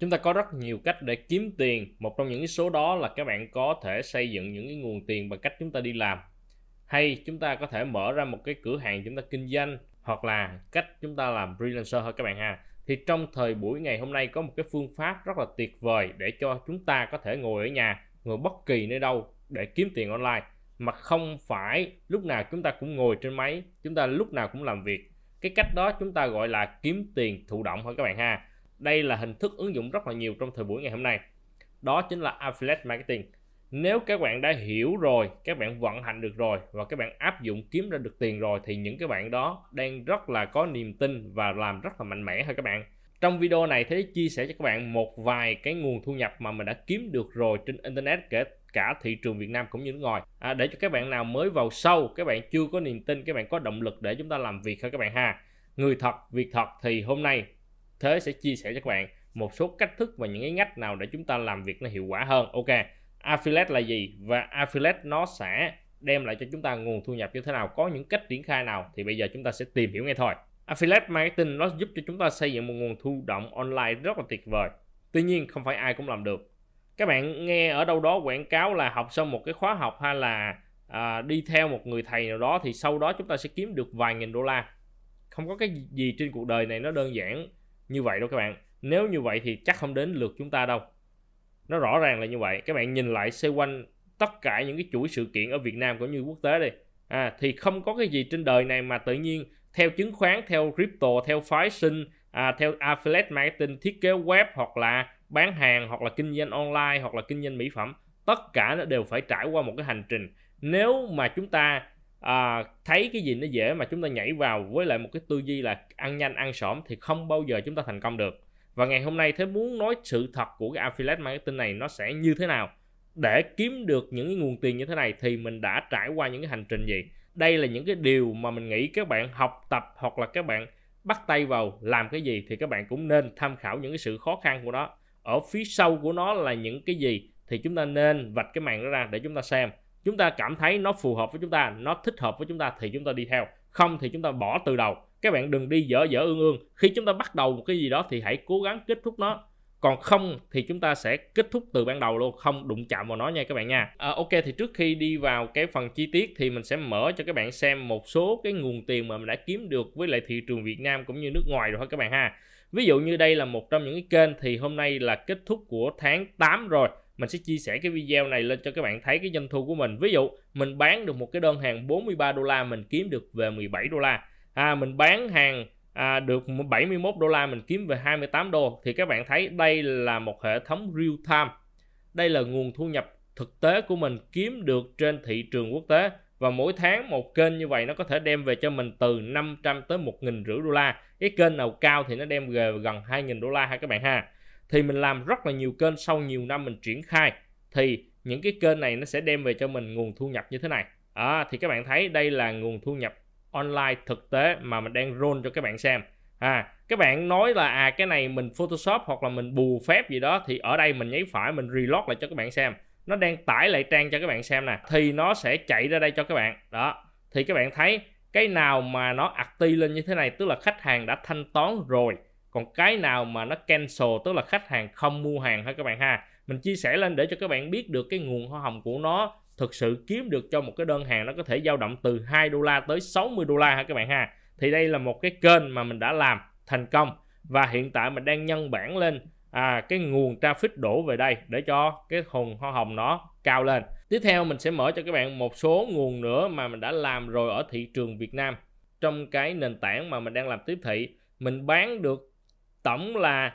chúng ta có rất nhiều cách để kiếm tiền. Một trong những số đó là các bạn có thể xây dựng những cái nguồn tiền bằng cách chúng ta đi làm. Hay chúng ta có thể mở ra một cái cửa hàng chúng ta kinh doanh, hoặc là cách chúng ta làm freelancer thôi các bạn ha. Thì trong thời buổi ngày hôm nay có một cái phương pháp rất là tuyệt vời để cho chúng ta có thể ngồi ở nhà, ngồi bất kỳ nơi đâu để kiếm tiền online. Mà không phải lúc nào chúng ta cũng ngồi trên máy, chúng ta lúc nào cũng làm việc. Cái cách đó chúng ta gọi là kiếm tiền thụ động thôi các bạn ha đây là hình thức ứng dụng rất là nhiều trong thời buổi ngày hôm nay. Đó chính là affiliate marketing. Nếu các bạn đã hiểu rồi các bạn vận hành được rồi và các bạn áp dụng kiếm ra được tiền rồi thì những cái bạn đó đang rất là có niềm tin và làm rất là mạnh mẽ thôi các bạn. Trong video này thế chia sẻ cho các bạn một vài cái nguồn thu nhập mà mình đã kiếm được rồi trên internet kể cả thị trường Việt Nam cũng như nước ngoài. À, để cho các bạn nào mới vào sâu các bạn chưa có niềm tin các bạn có động lực để chúng ta làm việc thôi các bạn ha. Người thật việc thật thì hôm nay thế sẽ chia sẻ cho các bạn một số cách thức và những cái ngách nào để chúng ta làm việc nó hiệu quả hơn. Ok affiliate là gì và affiliate nó sẽ đem lại cho chúng ta nguồn thu nhập như thế nào có những cách triển khai nào thì bây giờ chúng ta sẽ tìm hiểu ngay thôi. Affiliate marketing nó giúp cho chúng ta xây dựng một nguồn thu động online rất là tuyệt vời. Tuy nhiên không phải ai cũng làm được. Các bạn nghe ở đâu đó quảng cáo là học xong một cái khóa học hay là à, đi theo một người thầy nào đó thì sau đó chúng ta sẽ kiếm được vài nghìn đô la. Không có cái gì trên cuộc đời này nó đơn giản như vậy đâu các bạn. Nếu như vậy thì chắc không đến lượt chúng ta đâu. Nó rõ ràng là như vậy. Các bạn nhìn lại xoay quanh tất cả những cái chuỗi sự kiện ở Việt Nam cũng như quốc tế đi. À, thì không có cái gì trên đời này mà tự nhiên theo chứng khoán theo crypto theo phái sinh à, theo affiliate marketing thiết kế web hoặc là bán hàng hoặc là kinh doanh online hoặc là kinh doanh mỹ phẩm tất cả nó đều phải trải qua một cái hành trình. Nếu mà chúng ta à, thấy cái gì nó dễ mà chúng ta nhảy vào với lại một cái tư duy là ăn nhanh ăn xỏm thì không bao giờ chúng ta thành công được. Và ngày hôm nay thế muốn nói sự thật của cái affiliate marketing này nó sẽ như thế nào? Để kiếm được những cái nguồn tiền như thế này thì mình đã trải qua những cái hành trình gì? Đây là những cái điều mà mình nghĩ các bạn học tập hoặc là các bạn bắt tay vào làm cái gì thì các bạn cũng nên tham khảo những cái sự khó khăn của nó. Ở phía sau của nó là những cái gì thì chúng ta nên vạch cái màn đó ra để chúng ta xem chúng ta cảm thấy nó phù hợp với chúng ta nó thích hợp với chúng ta thì chúng ta đi theo. Không thì chúng ta bỏ từ đầu. Các bạn đừng đi dở dở ương ương. Khi chúng ta bắt đầu một cái gì đó thì hãy cố gắng kết thúc nó. Còn không thì chúng ta sẽ kết thúc từ ban đầu luôn không đụng chạm vào nó nha các bạn nha. À, ok thì trước khi đi vào cái phần chi tiết thì mình sẽ mở cho các bạn xem một số cái nguồn tiền mà mình đã kiếm được với lại thị trường Việt Nam cũng như nước ngoài rồi thôi các bạn ha. Ví dụ như đây là một trong những cái kênh thì hôm nay là kết thúc của tháng 8 rồi mình sẽ chia sẻ cái video này lên cho các bạn thấy cái doanh thu của mình. Ví dụ mình bán được một cái đơn hàng 43 đô la mình kiếm được về 17 đô la. À, mình bán hàng à, được 71 đô la mình kiếm về 28 đô. Thì các bạn thấy đây là một hệ thống real time. Đây là nguồn thu nhập thực tế của mình kiếm được trên thị trường quốc tế. Và mỗi tháng một kênh như vậy nó có thể đem về cho mình từ 500 tới 1 nghìn rưỡi đô la. Cái kênh nào cao thì nó đem về gần 2.000 đô la ha các bạn ha thì mình làm rất là nhiều kênh sau nhiều năm mình triển khai. Thì những cái kênh này nó sẽ đem về cho mình nguồn thu nhập như thế này. À, thì các bạn thấy đây là nguồn thu nhập online thực tế mà mình đang roll cho các bạn xem. À các bạn nói là à cái này mình photoshop hoặc là mình bù phép gì đó thì ở đây mình nháy phải mình reload lại cho các bạn xem. Nó đang tải lại trang cho các bạn xem nè thì nó sẽ chạy ra đây cho các bạn. Đó thì các bạn thấy cái nào mà nó active lên như thế này tức là khách hàng đã thanh toán rồi còn cái nào mà nó cancel tức là khách hàng không mua hàng ha các bạn ha? Mình chia sẻ lên để cho các bạn biết được cái nguồn hoa hồng của nó thực sự kiếm được cho một cái đơn hàng nó có thể dao động từ 2 đô la tới 60 đô la ha các bạn ha? Thì đây là một cái kênh mà mình đã làm thành công và hiện tại mình đang nhân bản lên à, cái nguồn traffic đổ về đây để cho cái hồn hoa hồng nó cao lên. Tiếp theo mình sẽ mở cho các bạn một số nguồn nữa mà mình đã làm rồi ở thị trường Việt Nam. Trong cái nền tảng mà mình đang làm tiếp thị mình bán được tổng là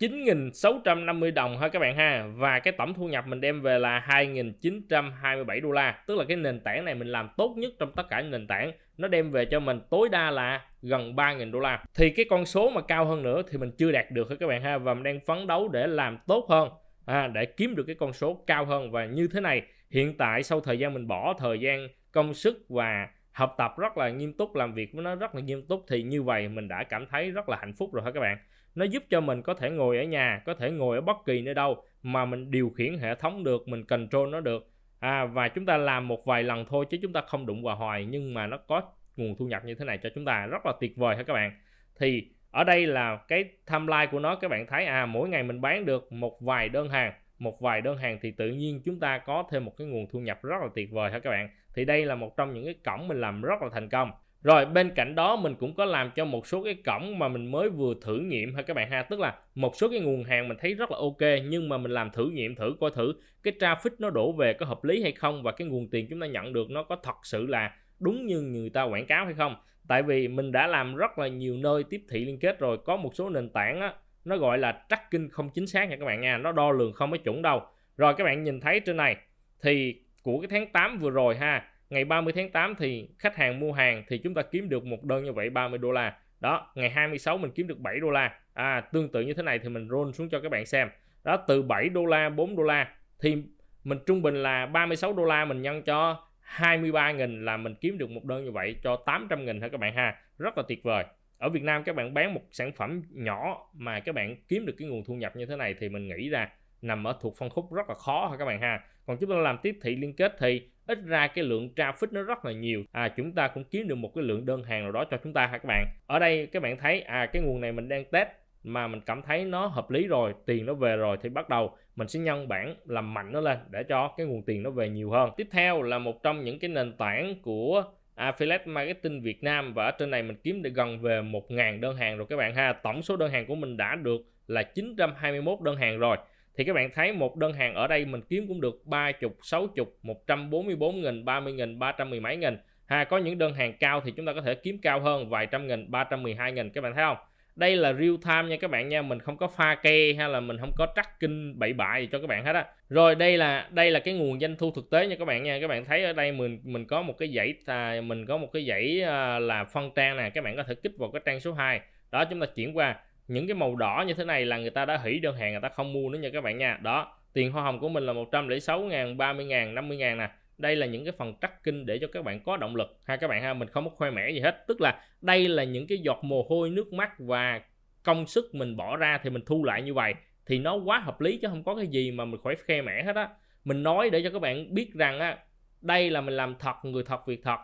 9.650 đồng ha các bạn ha. Và cái tổng thu nhập mình đem về là 2.927 đô la. Tức là cái nền tảng này mình làm tốt nhất trong tất cả nền tảng. Nó đem về cho mình tối đa là gần 3.000 đô la. Thì cái con số mà cao hơn nữa thì mình chưa đạt được ha các bạn ha. Và mình đang phấn đấu để làm tốt hơn à, để kiếm được cái con số cao hơn. Và như thế này hiện tại sau thời gian mình bỏ thời gian công sức và học tập rất là nghiêm túc làm việc với nó rất là nghiêm túc thì như vậy mình đã cảm thấy rất là hạnh phúc rồi hả các bạn nó giúp cho mình có thể ngồi ở nhà có thể ngồi ở bất kỳ nơi đâu mà mình điều khiển hệ thống được mình control nó được. À, và chúng ta làm một vài lần thôi chứ chúng ta không đụng vào hoài nhưng mà nó có nguồn thu nhập như thế này cho chúng ta rất là tuyệt vời ha các bạn? Thì ở đây là cái timeline của nó các bạn thấy à mỗi ngày mình bán được một vài đơn hàng một vài đơn hàng thì tự nhiên chúng ta có thêm một cái nguồn thu nhập rất là tuyệt vời hả các bạn? Thì đây là một trong những cái cổng mình làm rất là thành công rồi, bên cạnh đó mình cũng có làm cho một số cái cổng mà mình mới vừa thử nghiệm ha các bạn ha? Tức là một số cái nguồn hàng mình thấy rất là ok, nhưng mà mình làm thử nghiệm thử coi thử, cái traffic nó đổ về có hợp lý hay không và cái nguồn tiền chúng ta nhận được nó có thật sự là đúng như người ta quảng cáo hay không? Tại vì mình đã làm rất là nhiều nơi tiếp thị liên kết rồi, có một số nền tảng á, nó gọi là tracking không chính xác nha các bạn nha, nó đo lường không có chuẩn đâu. Rồi các bạn nhìn thấy trên này, thì của cái tháng 8 vừa rồi ha ngày 30 tháng 8 thì khách hàng mua hàng thì chúng ta kiếm được một đơn như vậy 30 đô la. Đó, ngày 26 mình kiếm được 7 đô la. À tương tự như thế này thì mình roll xuống cho các bạn xem. Đó, từ 7 đô la 4 đô la thì mình trung bình là 36 đô la mình nhân cho 23.000 là mình kiếm được một đơn như vậy cho 800.000 hả các bạn ha? Rất là tuyệt vời. Ở Việt Nam các bạn bán một sản phẩm nhỏ mà các bạn kiếm được cái nguồn thu nhập như thế này thì mình nghĩ ra nằm ở thuộc phân khúc rất là khó hả các bạn ha? Còn chúng ta làm tiếp thị liên kết thì ít ra cái lượng traffic nó rất là nhiều. À chúng ta cũng kiếm được một cái lượng đơn hàng nào đó cho chúng ta hả các bạn? Ở đây các bạn thấy à cái nguồn này mình đang test mà mình cảm thấy nó hợp lý rồi, tiền nó về rồi thì bắt đầu mình sẽ nhân bản làm mạnh nó lên để cho cái nguồn tiền nó về nhiều hơn. Tiếp theo là một trong những cái nền tảng của Affiliate Marketing Việt Nam và ở trên này mình kiếm được gần về 1.000 đơn hàng rồi các bạn ha. Tổng số đơn hàng của mình đã được là 921 đơn hàng rồi thì các bạn thấy một đơn hàng ở đây mình kiếm cũng được 30, 60, 144 nghìn, 30 nghìn, 310 mấy nghìn. Ha có những đơn hàng cao thì chúng ta có thể kiếm cao hơn vài trăm nghìn, 312 nghìn các bạn thấy không? Đây là real time nha các bạn nha mình không có pha kê hay là mình không có tracking bậy bạ gì cho các bạn hết á. Rồi đây là đây là cái nguồn doanh thu thực tế nha các bạn nha. Các bạn thấy ở đây mình mình có một cái dãy à, mình có một cái dãy à, là phân trang nè các bạn có thể kích vào cái trang số 2 đó chúng ta chuyển qua những cái màu đỏ như thế này là người ta đã hủy đơn hàng, người ta không mua nữa nha các bạn nha. Đó, tiền hoa hồng của mình là 106 ngàn 30 ngàn 50 ngàn nè. Đây là những cái phần trắc kinh để cho các bạn có động lực. Ha, các bạn ha, mình không có khoe mẽ gì hết. Tức là đây là những cái giọt mồ hôi nước mắt và công sức mình bỏ ra thì mình thu lại như vậy. Thì nó quá hợp lý chứ không có cái gì mà mình khỏi khoe mẽ hết á. Mình nói để cho các bạn biết rằng á, đây là mình làm thật, người thật việc thật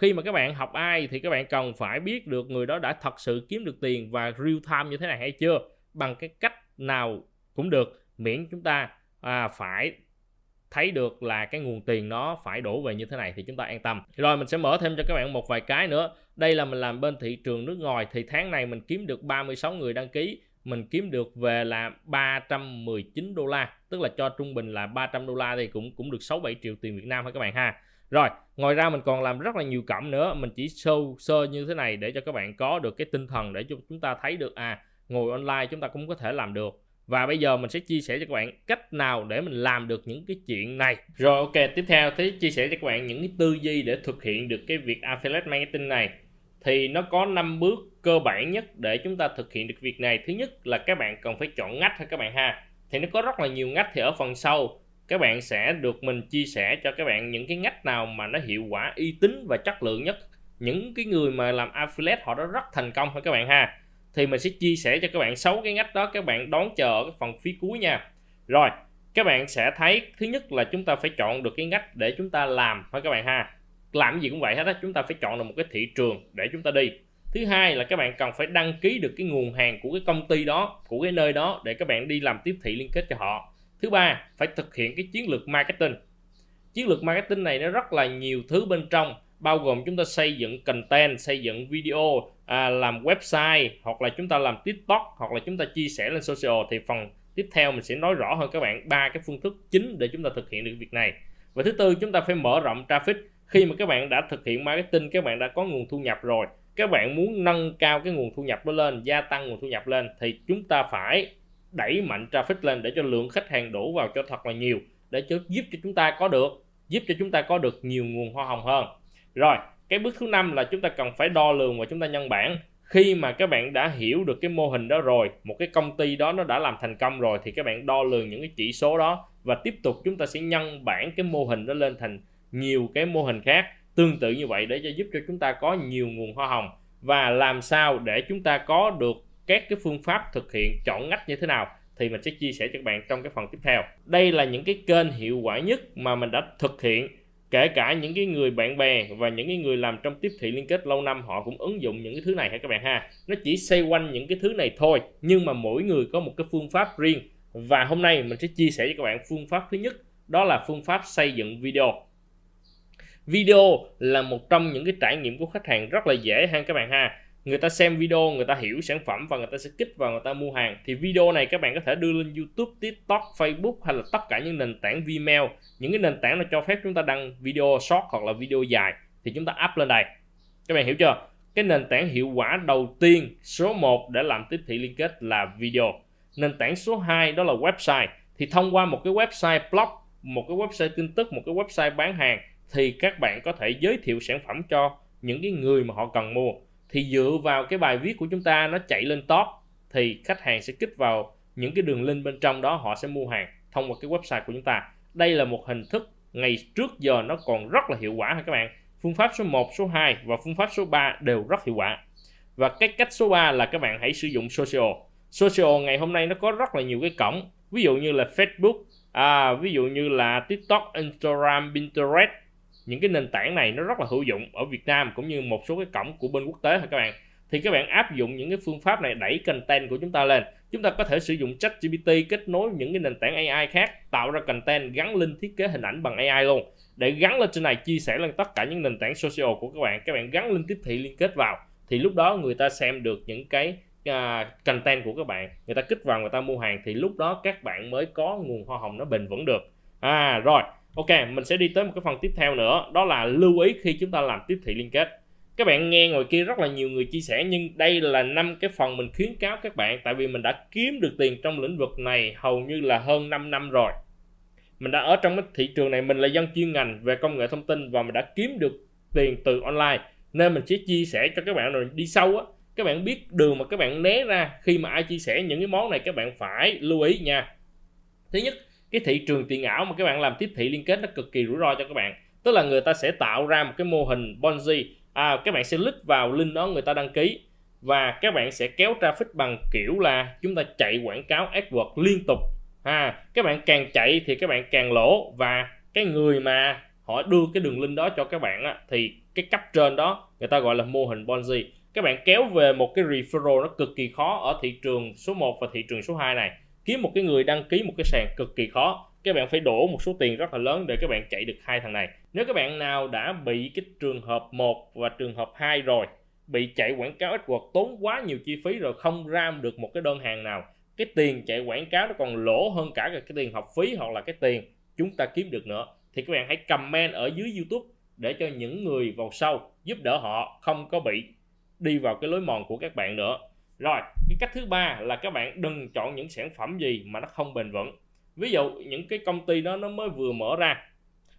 khi mà các bạn học ai thì các bạn cần phải biết được người đó đã thật sự kiếm được tiền và real time như thế này hay chưa bằng cái cách nào cũng được miễn chúng ta à, phải thấy được là cái nguồn tiền nó phải đổ về như thế này thì chúng ta an tâm. Rồi mình sẽ mở thêm cho các bạn một vài cái nữa. Đây là mình làm bên thị trường nước ngoài thì tháng này mình kiếm được 36 người đăng ký mình kiếm được về là 319 đô la tức là cho trung bình là 300 đô la thì cũng cũng được 6 7 triệu tiền Việt Nam ha các bạn ha rồi, ngoài ra mình còn làm rất là nhiều cẩm nữa. Mình chỉ show, sơ như thế này để cho các bạn có được cái tinh thần để cho chúng ta thấy được à ngồi online chúng ta cũng có thể làm được. Và bây giờ mình sẽ chia sẻ cho các bạn cách nào để mình làm được những cái chuyện này. Rồi, ok, tiếp theo thì chia sẻ cho các bạn những cái tư duy để thực hiện được cái việc affiliate marketing này. Thì nó có 5 bước cơ bản nhất để chúng ta thực hiện được việc này. Thứ nhất là các bạn cần phải chọn ngách thôi các bạn ha? Thì nó có rất là nhiều ngách thì ở phần sau các bạn sẽ được mình chia sẻ cho các bạn những cái ngách nào mà nó hiệu quả, uy tín và chất lượng nhất. Những cái người mà làm affiliate họ đã rất thành công ha các bạn ha. Thì mình sẽ chia sẻ cho các bạn 6 cái ngách đó, các bạn đón chờ ở cái phần phía cuối nha. Rồi, các bạn sẽ thấy, thứ nhất là chúng ta phải chọn được cái ngách để chúng ta làm ha các bạn ha. Làm gì cũng vậy hết á, chúng ta phải chọn được một cái thị trường để chúng ta đi. Thứ hai là các bạn cần phải đăng ký được cái nguồn hàng của cái công ty đó, của cái nơi đó để các bạn đi làm tiếp thị liên kết cho họ thứ ba phải thực hiện cái chiến lược marketing. Chiến lược marketing này nó rất là nhiều thứ bên trong bao gồm chúng ta xây dựng content xây dựng video à, làm website hoặc là chúng ta làm tiktok hoặc là chúng ta chia sẻ lên social. Thì phần tiếp theo mình sẽ nói rõ hơn các bạn ba cái phương thức chính để chúng ta thực hiện được việc này. Và thứ tư chúng ta phải mở rộng traffic. Khi mà các bạn đã thực hiện marketing các bạn đã có nguồn thu nhập rồi các bạn muốn nâng cao cái nguồn thu nhập đó lên gia tăng nguồn thu nhập lên thì chúng ta phải đẩy mạnh traffic lên để cho lượng khách hàng đổ vào cho thật là nhiều, để cho giúp cho chúng ta có được, giúp cho chúng ta có được nhiều nguồn hoa hồng hơn. Rồi, cái bước thứ năm là chúng ta cần phải đo lường và chúng ta nhân bản. Khi mà các bạn đã hiểu được cái mô hình đó rồi, một cái công ty đó nó đã làm thành công rồi, thì các bạn đo lường những cái chỉ số đó và tiếp tục chúng ta sẽ nhân bản cái mô hình đó lên thành nhiều cái mô hình khác. Tương tự như vậy để cho giúp cho chúng ta có nhiều nguồn hoa hồng. Và làm sao để chúng ta có được các cái phương pháp thực hiện chọn ngách như thế nào thì mình sẽ chia sẻ cho các bạn trong cái phần tiếp theo. Đây là những cái kênh hiệu quả nhất mà mình đã thực hiện, kể cả những cái người bạn bè và những cái người làm trong tiếp thị liên kết lâu năm, họ cũng ứng dụng những cái thứ này ha các bạn ha? Nó chỉ xoay quanh những cái thứ này thôi, nhưng mà mỗi người có một cái phương pháp riêng. Và hôm nay mình sẽ chia sẻ cho các bạn phương pháp thứ nhất, đó là phương pháp xây dựng video. Video là một trong những cái trải nghiệm của khách hàng rất là dễ ha các bạn ha? Người ta xem video người ta hiểu sản phẩm và người ta sẽ kích vào người ta mua hàng. Thì video này các bạn có thể đưa lên YouTube, TikTok, Facebook hay là tất cả những nền tảng Vimeo những cái nền tảng nó cho phép chúng ta đăng video short hoặc là video dài. Thì chúng ta up lên đây. Các bạn hiểu chưa? Cái nền tảng hiệu quả đầu tiên số 1 để làm tiếp thị liên kết là video. Nền tảng số 2 đó là website. Thì thông qua một cái website blog một cái website tin tức một cái website bán hàng thì các bạn có thể giới thiệu sản phẩm cho những cái người mà họ cần mua thì dựa vào cái bài viết của chúng ta nó chạy lên top thì khách hàng sẽ kích vào những cái đường link bên trong đó họ sẽ mua hàng thông qua cái website của chúng ta. Đây là một hình thức ngày trước giờ nó còn rất là hiệu quả ha các bạn. Phương pháp số 1 số 2 và phương pháp số 3 đều rất hiệu quả. Và cái cách số 3 là các bạn hãy sử dụng social. Social ngày hôm nay nó có rất là nhiều cái cổng ví dụ như là Facebook à, ví dụ như là TikTok Instagram Pinterest những cái nền tảng này nó rất là hữu dụng ở Việt Nam cũng như một số cái cổng của bên quốc tế ha các bạn? Thì các bạn áp dụng những cái phương pháp này đẩy content của chúng ta lên. Chúng ta có thể sử dụng chat GPT kết nối những cái nền tảng AI khác tạo ra content gắn link thiết kế hình ảnh bằng AI luôn. Để gắn lên trên này chia sẻ lên tất cả những nền tảng social của các bạn các bạn gắn link tiếp thị liên kết vào. Thì lúc đó người ta xem được những cái uh, content của các bạn. Người ta kích vào người ta mua hàng thì lúc đó các bạn mới có nguồn hoa hồng nó bền vững được. À rồi. Ok, mình sẽ đi tới một cái phần tiếp theo nữa, đó là lưu ý khi chúng ta làm tiếp thị liên kết. Các bạn nghe ngoài kia rất là nhiều người chia sẻ nhưng đây là năm cái phần mình khuyến cáo các bạn tại vì mình đã kiếm được tiền trong lĩnh vực này hầu như là hơn 5 năm rồi. Mình đã ở trong cái thị trường này, mình là dân chuyên ngành về công nghệ thông tin và mình đã kiếm được tiền từ online nên mình sẽ chia sẻ cho các bạn rồi đi sâu á các bạn biết đường mà các bạn né ra khi mà ai chia sẻ những cái món này các bạn phải lưu ý nha thứ nhất cái thị trường tiền ảo mà các bạn làm tiếp thị liên kết nó cực kỳ rủi ro cho các bạn. Tức là người ta sẽ tạo ra một cái mô hình Ponzi. À, các bạn sẽ click vào link đó người ta đăng ký. Và các bạn sẽ kéo traffic bằng kiểu là chúng ta chạy quảng cáo AdWords liên tục. À, các bạn càng chạy thì các bạn càng lỗ. Và cái người mà họ đưa cái đường link đó cho các bạn á, thì cái cấp trên đó người ta gọi là mô hình Ponzi. Các bạn kéo về một cái referral nó cực kỳ khó ở thị trường số 1 và thị trường số 2 này kiếm một cái người đăng ký một cái sàn cực kỳ khó. Các bạn phải đổ một số tiền rất là lớn để các bạn chạy được hai thằng này. Nếu các bạn nào đã bị cái trường hợp 1 và trường hợp 2 rồi, bị chạy quảng cáo AdWords tốn quá nhiều chi phí rồi không ra được một cái đơn hàng nào, cái tiền chạy quảng cáo nó còn lỗ hơn cả cái tiền học phí hoặc là cái tiền chúng ta kiếm được nữa, thì các bạn hãy comment ở dưới YouTube để cho những người vào sau giúp đỡ họ không có bị đi vào cái lối mòn của các bạn nữa rồi, cái cách thứ ba là các bạn đừng chọn những sản phẩm gì mà nó không bền vững. Ví dụ, những cái công ty đó nó mới vừa mở ra,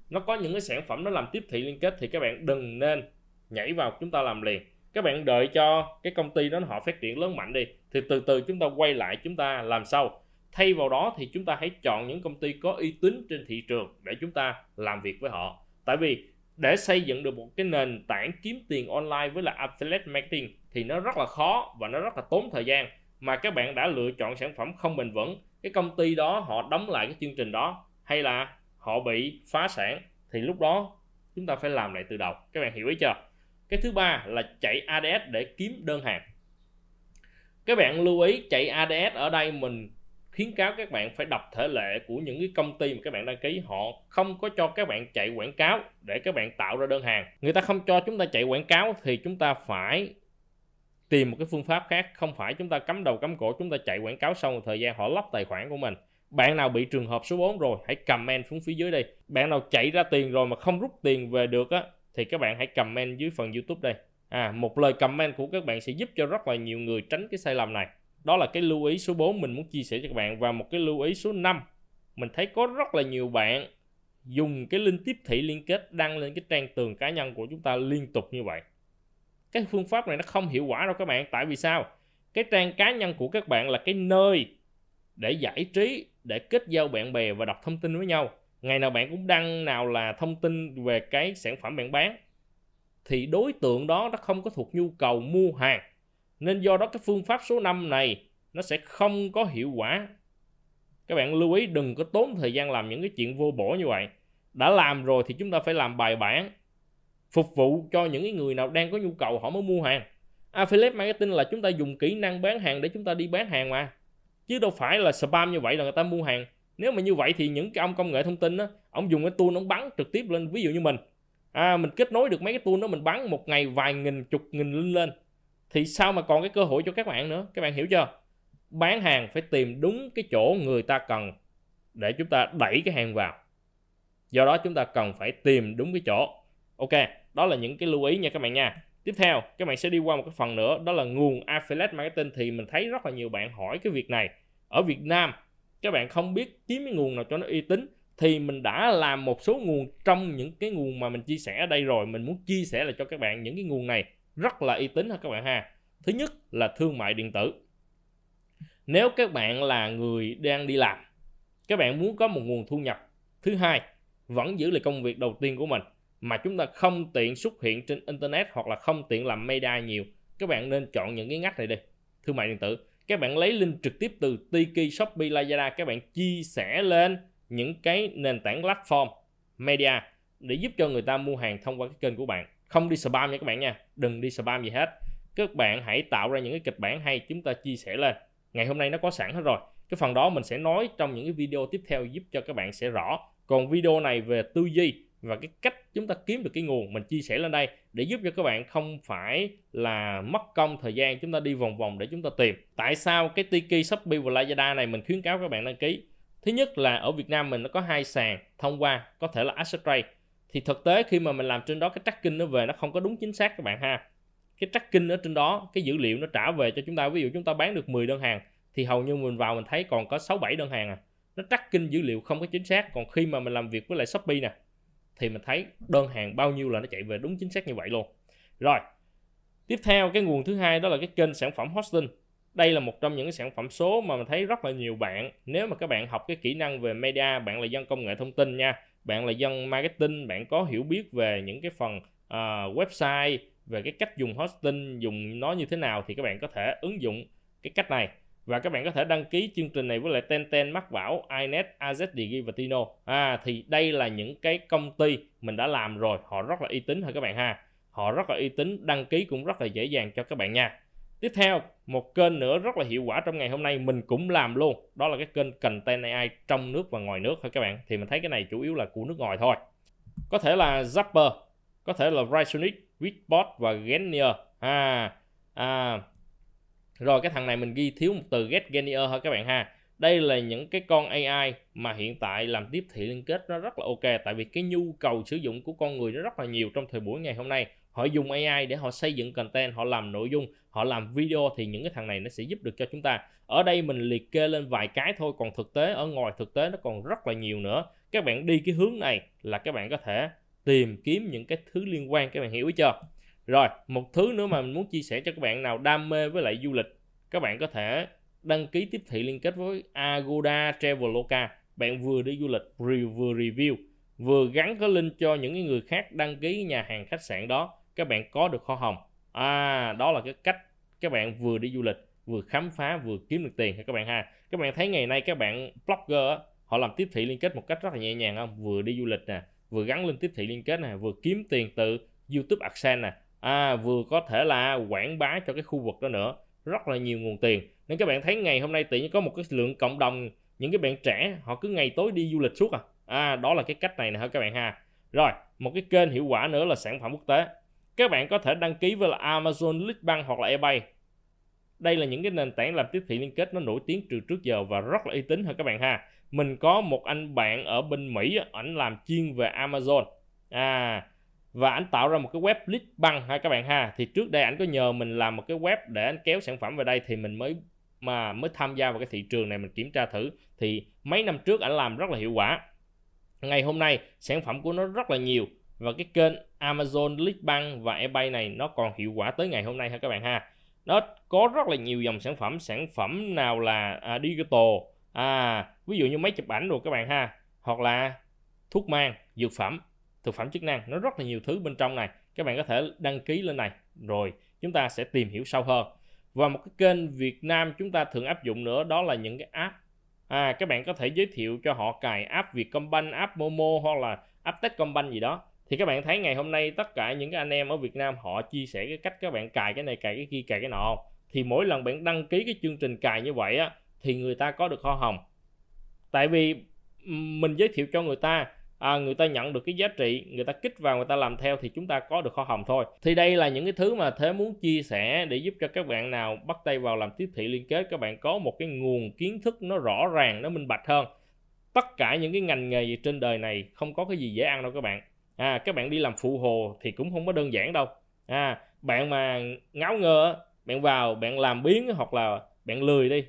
nó có những cái sản phẩm nó làm tiếp thị liên kết thì các bạn đừng nên nhảy vào chúng ta làm liền. Các bạn đợi cho cái công ty đó họ phát triển lớn mạnh đi, thì từ từ chúng ta quay lại chúng ta làm sau. Thay vào đó thì chúng ta hãy chọn những công ty có uy tín trên thị trường để chúng ta làm việc với họ. Tại vì để xây dựng được một cái nền tảng kiếm tiền online với là affiliate marketing thì nó rất là khó và nó rất là tốn thời gian. Mà các bạn đã lựa chọn sản phẩm không bền vững, cái công ty đó họ đóng lại cái chương trình đó, hay là họ bị phá sản, thì lúc đó chúng ta phải làm lại từ đầu. Các bạn hiểu ý chưa? Cái thứ ba là chạy ADS để kiếm đơn hàng. Các bạn lưu ý, chạy ADS ở đây mình khuyến cáo các bạn phải đọc thể lệ của những cái công ty mà các bạn đăng ký. Họ không có cho các bạn chạy quảng cáo để các bạn tạo ra đơn hàng. Người ta không cho chúng ta chạy quảng cáo thì chúng ta phải tìm một cái phương pháp khác. Không phải chúng ta cắm đầu cắm cổ, chúng ta chạy quảng cáo xong một thời gian họ lóc tài khoản của mình. Bạn nào bị trường hợp số 4 rồi, hãy comment xuống phía dưới đây. Bạn nào chạy ra tiền rồi mà không rút tiền về được á, thì các bạn hãy comment dưới phần youtube đây. À một lời comment của các bạn sẽ giúp cho rất là nhiều người tránh cái sai lầm này. Đó là cái lưu ý số 4 mình muốn chia sẻ cho các bạn. Và một cái lưu ý số 5 mình thấy có rất là nhiều bạn dùng cái link tiếp thị liên kết, đăng lên cái trang tường cá nhân của chúng ta liên tục như vậy cái phương pháp này nó không hiệu quả đâu các bạn. Tại vì sao? Cái trang cá nhân của các bạn là cái nơi để giải trí, để kết giao bạn bè và đọc thông tin với nhau. Ngày nào bạn cũng đăng nào là thông tin về cái sản phẩm bạn bán, thì đối tượng đó nó không có thuộc nhu cầu mua hàng. Nên do đó cái phương pháp số 5 này nó sẽ không có hiệu quả. Các bạn lưu ý, đừng có tốn thời gian làm những cái chuyện vô bổ như vậy. Đã làm rồi thì chúng ta phải làm bài bản phục vụ cho những cái người nào đang có nhu cầu họ mới mua hàng. Affiliate marketing là chúng ta dùng kỹ năng bán hàng để chúng ta đi bán hàng mà. Chứ đâu phải là spam như vậy là người ta mua hàng. Nếu mà như vậy thì những cái ông công nghệ thông tin đó ông dùng cái tool ông bắn trực tiếp lên ví dụ như mình. À, mình kết nối được mấy cái tool đó mình bắn một ngày vài nghìn chục nghìn lên lên. Thì sao mà còn cái cơ hội cho các bạn nữa? Các bạn hiểu chưa? Bán hàng phải tìm đúng cái chỗ người ta cần để chúng ta đẩy cái hàng vào. Do đó chúng ta cần phải tìm đúng cái chỗ. Ok đó là những cái lưu ý nha các bạn nha. Tiếp theo, các bạn sẽ đi qua một cái phần nữa, đó là nguồn affiliate marketing. Thì mình thấy rất là nhiều bạn hỏi cái việc này. Ở Việt Nam, các bạn không biết kiếm cái nguồn nào cho nó uy tín, thì mình đã làm một số nguồn trong những cái nguồn mà mình chia sẻ ở đây rồi. Mình muốn chia sẻ là cho các bạn những cái nguồn này rất là uy tín ha các bạn ha? Thứ nhất là thương mại điện tử. Nếu các bạn là người đang đi làm, các bạn muốn có một nguồn thu nhập. Thứ hai, vẫn giữ lại công việc đầu tiên của mình mà chúng ta không tiện xuất hiện trên internet hoặc là không tiện làm media nhiều. Các bạn nên chọn những cái ngách này đi. Thương mại điện tử. Các bạn lấy link trực tiếp từ Tiki, Shopee, Lazada. Các bạn chia sẻ lên những cái nền tảng platform media để giúp cho người ta mua hàng thông qua cái kênh của bạn. Không đi spam nha các bạn nha. Đừng đi spam gì hết. Các bạn hãy tạo ra những cái kịch bản hay chúng ta chia sẻ lên. Ngày hôm nay nó có sẵn hết rồi. Cái phần đó mình sẽ nói trong những cái video tiếp theo giúp cho các bạn sẽ rõ. Còn video này về tư duy và cái cách chúng ta kiếm được cái nguồn mình chia sẻ lên đây để giúp cho các bạn không phải là mất công thời gian chúng ta đi vòng vòng để chúng ta tìm. Tại sao cái Tiki, Shopee và Lazada này mình khuyến cáo các bạn đăng ký? Thứ nhất là ở Việt Nam mình nó có hai sàn thông qua có thể là Asset Trade. Thì thực tế khi mà mình làm trên đó cái tracking nó về nó không có đúng chính xác các bạn ha. Cái tracking ở trên đó cái dữ liệu nó trả về cho chúng ta. Ví dụ chúng ta bán được 10 đơn hàng thì hầu như mình vào mình thấy còn có 6 7 đơn hàng à. Nó tracking dữ liệu không có chính xác. Còn khi mà mình làm việc với lại Shopee nè thì mình thấy đơn hàng bao nhiêu là nó chạy về đúng chính xác như vậy luôn. Rồi tiếp theo cái nguồn thứ hai đó là cái kênh sản phẩm hosting. Đây là một trong những cái sản phẩm số mà mình thấy rất là nhiều bạn nếu mà các bạn học cái kỹ năng về media bạn là dân công nghệ thông tin nha bạn là dân marketing bạn có hiểu biết về những cái phần uh, website về cái cách dùng hosting dùng nó như thế nào thì các bạn có thể ứng dụng cái cách này và các bạn có thể đăng ký chương trình này với lại Tenten, Mắc Bảo, iNet, AZDG và Tino. À thì đây là những cái công ty mình đã làm rồi, họ rất là uy tín thôi các bạn ha. Họ rất là uy tín, đăng ký cũng rất là dễ dàng cho các bạn nha. Tiếp theo, một kênh nữa rất là hiệu quả trong ngày hôm nay mình cũng làm luôn. Đó là cái kênh Content AI trong nước và ngoài nước thôi các bạn. Thì mình thấy cái này chủ yếu là của nước ngoài thôi. Có thể là Zapper, có thể là Rysonic, Witbot và Genier. À, à, rồi, cái thằng này mình ghi thiếu một từ get genier thôi các bạn ha. Đây là những cái con AI mà hiện tại làm tiếp thị liên kết nó rất là ok, tại vì cái nhu cầu sử dụng của con người nó rất là nhiều trong thời buổi ngày hôm nay. Họ dùng AI để họ xây dựng content, họ làm nội dung, họ làm video thì những cái thằng này nó sẽ giúp được cho chúng ta. Ở đây mình liệt kê lên vài cái thôi, còn thực tế, ở ngoài thực tế nó còn rất là nhiều nữa. Các bạn đi cái hướng này là các bạn có thể tìm kiếm những cái thứ liên quan, các bạn hiểu chưa? Rồi, một thứ nữa mà mình muốn chia sẻ cho các bạn nào đam mê với lại du lịch, các bạn có thể đăng ký tiếp thị liên kết với Agoda Traveloka. Bạn vừa đi du lịch, vừa review, vừa gắn cái link cho những người khác đăng ký nhà hàng khách sạn đó, các bạn có được kho hồng. À, đó là cái cách các bạn vừa đi du lịch, vừa khám phá, vừa kiếm được tiền các bạn ha. Các bạn thấy ngày nay các bạn blogger họ làm tiếp thị liên kết một cách rất là nhẹ nhàng không? Vừa đi du lịch nè, vừa gắn lên tiếp thị liên kết nè, vừa kiếm tiền từ YouTube AdSense nè, à, vừa có thể là quảng bá cho cái khu vực đó nữa. Rất là nhiều nguồn tiền. Nên các bạn thấy ngày hôm nay tự nhiên có một cái lượng cộng đồng những cái bạn trẻ họ cứ ngày tối đi du lịch suốt à. À đó là cái cách này nè các bạn ha. Rồi một cái kênh hiệu quả nữa là sản phẩm quốc tế. Các bạn có thể đăng ký với là Amazon, Litbank hoặc là eBay. Đây là những cái nền tảng làm tiếp thị liên kết nó nổi tiếng từ trước giờ và rất là uy tín ha các bạn ha. Mình có một anh bạn ở bên Mỹ ảnh làm chuyên về Amazon. À và anh tạo ra một cái web list băng ha các bạn ha. Thì trước đây anh có nhờ mình làm một cái web để anh kéo sản phẩm về đây thì mình mới mà mới tham gia vào cái thị trường này mình kiểm tra thử. Thì mấy năm trước anh làm rất là hiệu quả. Ngày hôm nay sản phẩm của nó rất là nhiều và cái kênh Amazon, Litbank và eBay này nó còn hiệu quả tới ngày hôm nay ha các bạn ha. Nó có rất là nhiều dòng sản phẩm sản phẩm nào là à, digital à ví dụ như máy chụp ảnh rồi các bạn ha hoặc là thuốc mang dược phẩm thực phẩm chức năng. Nó rất là nhiều thứ bên trong này. Các bạn có thể đăng ký lên này. Rồi, chúng ta sẽ tìm hiểu sâu hơn. Và một cái kênh Việt Nam chúng ta thường áp dụng nữa, đó là những cái app. À các bạn có thể giới thiệu cho họ cài app Vietcombank, app Momo hoặc là app Techcombank gì đó. Thì các bạn thấy ngày hôm nay tất cả những cái anh em ở Việt Nam họ chia sẻ cái cách các bạn cài cái này, cài cái kia, cài cái nọ thì mỗi lần bạn đăng ký cái chương trình cài như vậy á, thì người ta có được hoa hồng. Tại vì mình giới thiệu cho người ta à, người ta nhận được cái giá trị người ta kích vào người ta làm theo thì chúng ta có được kho hồng thôi. Thì đây là những cái thứ mà thế muốn chia sẻ để giúp cho các bạn nào bắt tay vào làm tiếp thị liên kết các bạn có một cái nguồn kiến thức nó rõ ràng nó minh bạch hơn. Tất cả những cái ngành nghề gì trên đời này không có cái gì dễ ăn đâu các bạn. À các bạn đi làm phụ hồ thì cũng không có đơn giản đâu. À bạn mà ngáo ngơ bạn vào bạn làm biến hoặc là bạn lười đi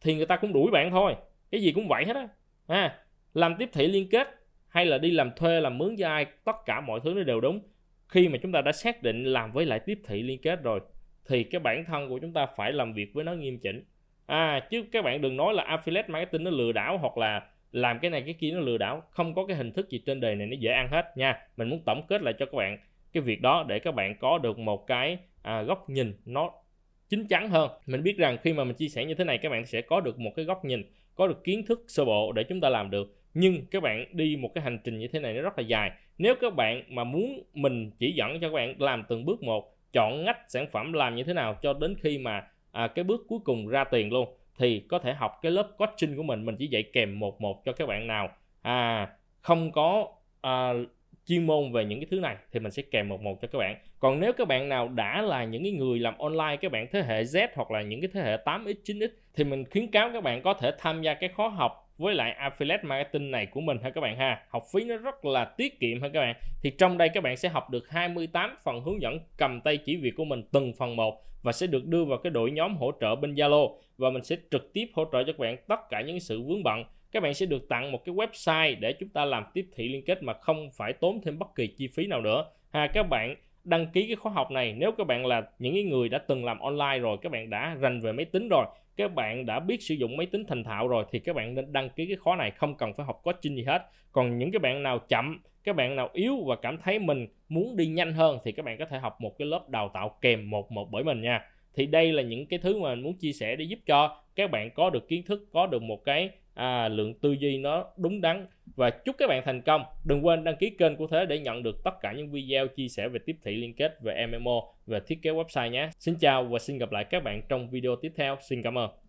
thì người ta cũng đuổi bạn thôi. Cái gì cũng vậy hết á. À, làm tiếp thị liên kết hay là đi làm thuê làm mướn cho ai tất cả mọi thứ nó đều đúng. Khi mà chúng ta đã xác định làm với lại tiếp thị liên kết rồi thì cái bản thân của chúng ta phải làm việc với nó nghiêm chỉnh. À chứ các bạn đừng nói là affiliate marketing nó lừa đảo hoặc là làm cái này cái kia nó lừa đảo. Không có cái hình thức gì trên đời này nó dễ ăn hết nha. Mình muốn tổng kết lại cho các bạn cái việc đó để các bạn có được một cái à, góc nhìn nó chính chắn hơn. Mình biết rằng khi mà mình chia sẻ như thế này các bạn sẽ có được một cái góc nhìn có được kiến thức sơ bộ để chúng ta làm được nhưng các bạn đi một cái hành trình như thế này nó rất là dài. Nếu các bạn mà muốn mình chỉ dẫn cho các bạn làm từng bước một chọn ngách sản phẩm làm như thế nào cho đến khi mà à, cái bước cuối cùng ra tiền luôn thì có thể học cái lớp coaching của mình mình chỉ dạy kèm một một cho các bạn nào. À không có à, chuyên môn về những cái thứ này thì mình sẽ kèm một một cho các bạn. Còn nếu các bạn nào đã là những cái người làm online các bạn thế hệ Z hoặc là những cái thế hệ 8x 9x thì mình khuyến cáo các bạn có thể tham gia cái khóa học với lại affiliate marketing này của mình ha các bạn ha? Học phí nó rất là tiết kiệm ha các bạn? Thì trong đây các bạn sẽ học được 28 phần hướng dẫn cầm tay chỉ việc của mình từng phần một và sẽ được đưa vào cái đội nhóm hỗ trợ bên Zalo. Và mình sẽ trực tiếp hỗ trợ cho các bạn tất cả những sự vướng bận. Các bạn sẽ được tặng một cái website để chúng ta làm tiếp thị liên kết mà không phải tốn thêm bất kỳ chi phí nào nữa. Ha, các bạn đăng ký cái khóa học này, nếu các bạn là những người đã từng làm online rồi, các bạn đã rành về máy tính rồi các bạn đã biết sử dụng máy tính thành thạo rồi thì các bạn nên đăng ký cái khóa này, không cần phải học coaching gì hết. Còn những cái bạn nào chậm, các bạn nào yếu và cảm thấy mình muốn đi nhanh hơn thì các bạn có thể học một cái lớp đào tạo kèm một một bởi mình nha. Thì đây là những cái thứ mà mình muốn chia sẻ để giúp cho các bạn có được kiến thức, có được một cái à, lượng tư duy nó đúng đắn. Và chúc các bạn thành công. Đừng quên đăng ký kênh của thế để nhận được tất cả những video chia sẻ về tiếp thị liên kết về MMO về thiết kế website nhé. Xin chào và xin gặp lại các bạn trong video tiếp theo. Xin cảm ơn.